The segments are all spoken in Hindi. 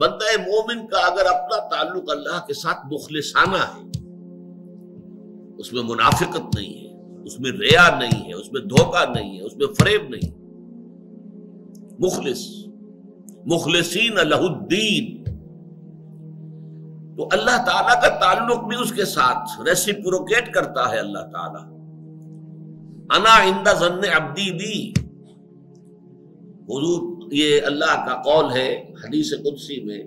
बंदा मोमिन का अगर अपना ताल्लुक अल्लाह के साथ मुखलिसाना है, उसमें मुनाफिकत नहीं है, उसमें रिया नहीं है, उसमें धोखा नहीं है, उसमें फरेब नहीं मुखलिस, मुखलसिन अलहुद्दीन तो अल्लाह ताला का ताल्लुक भी उसके साथ रेसिप्रोकेट करता है अल्लाह ताला। अना इंदा जन्न अब्दी भी हुजूर ये अल्लाह का कौल है हदीस कुदसी में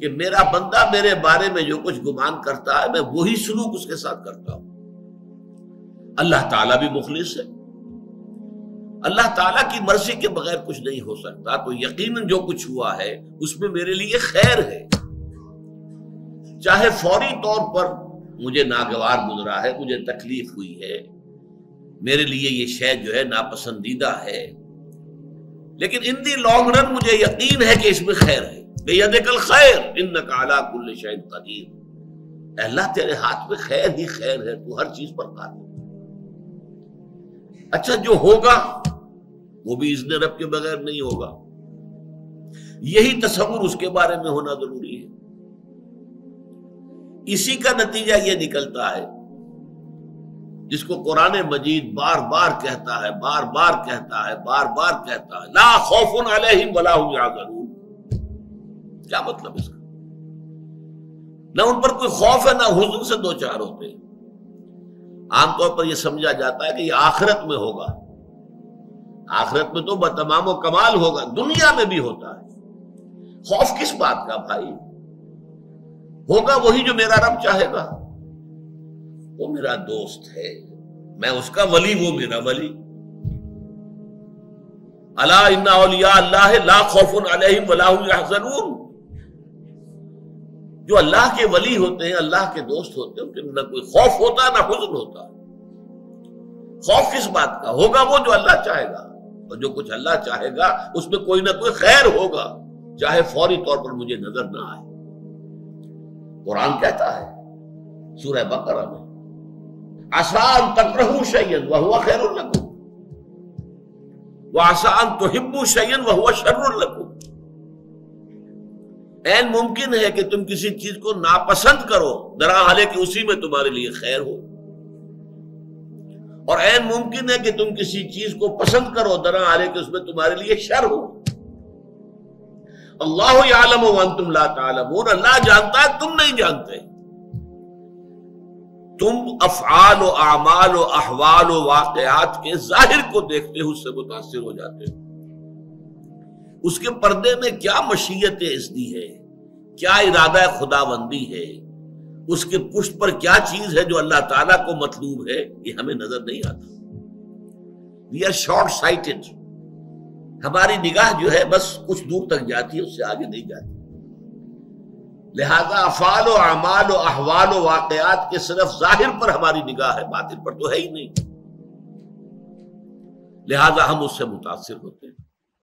कि मेरा बंदा मेरे बारे में जो कुछ गुमान करता है, मैं वही सलूक उसके साथ करता हूँ। अल्लाह ताला भी मुखलिस है। अल्लाह ताला की मर्ज़ी के बगैर कुछ नहीं हो सकता तो यकीनन जो कुछ हुआ है, उसमें मेरे लिए खैर है। चाहे फौरी तौर पर मुझे नागवार गुजरा है, मुझे तकलीफ़ हुई है, मेरे लिए ये शय जो है नापसंदीदा है। लेकिन इन दी लॉन्ग रन मुझे यकीन है कि इसमें खैर है। बेयदकल खैर इन नकाला कुल्ल शैन कदीर। अल्लाह तेरे हाथ में खैर ही खैर है, तू हर चीज़ पर कादिर अच्छा जो होगा, वो भी इज्न रब के बगैर नहीं होगा। यही तस्वुर उसके बारे में होना ज़रूरी है। इसी का नतीजा यह निकलता है जिसको कुरान मजीद बार बार कहता है, बार बार कहता है, बार बार कहता है, ला खौफुन अलैहिम वला हुम क्या मतलब इसका? ना उन पर कोई खौफ है, ना हुजन से दो चार होते आमतौर पर यह समझा जाता है कि यह आखिरत में होगा। आखिरत में तो बतमाम कमाल होगा, दुनिया में भी होता है। खौफ किस बात का भाई? होगा वही जो मेरा रब चाहेगा। वो मेरा दोस्त है। मैं उसका वली वो मेरा वली। अला इन्ना अल्लाह ला खौफुन अलैहिम वला जो अल्लाह के वली होते हैं, अल्लाह के दोस्त होते हैं, उनके ना कोई खौफ होता है ना हुजन होता खौफ किस बात का? होगा वो जो अल्लाह चाहेगा। और जो कुछ अल्लाह चाहेगा, उसमें कोई ना कोई खैर होगा, चाहे फौरी तौर पर मुझे नज़र ना आए। कुरान कहता है, सूरह बकरा में आसान तकरहू शयन वह हुआ खैर वह आसान तो हिब्बू शयन वह हुआ शर्र एन मुमकिन है कि तुम किसी चीज़ को नापसंद करो दरा हाले कि उसी में तुम्हारे लिए खैर हो। और एन मुमकिन है कि तुम किसी चीज़ को पसंद करो दरा हाले कि उसमें तुम्हारे लिए शर हो। अल्लाह आलम तुम लालमून अल्लाह जानता है, तुम नहीं जानते। तुम अफआल, आमाल, अहवाल, वाकयात के ज़ाहिर को देखते हो, उससे मुतासर हो जाते हो। उसके पर्दे में क्या मशीयत इसदी है? क्या इरादा खुदाबंदी है? उसके पुष्ट पर क्या चीज़ है जो अल्लाह ताला को मतलूब है? ये हमें नज़र नहीं आता। वी आर शॉर्ट साइटेड हमारी निगाह जो है बस कुछ दूर तक जाती है, उससे आगे नहीं जाती। लिहाजा अफाल, अमाल, अहवाल, वाकयात के सिर्फ़ ज़ाहिर पर हमारी निगाह है, बातिल पर तो है ही नहीं। लिहाजा हम उससे मुतासर होते हैं।